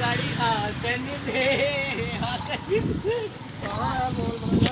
गाड़ी हाथ में दे हाथ बोल बोल।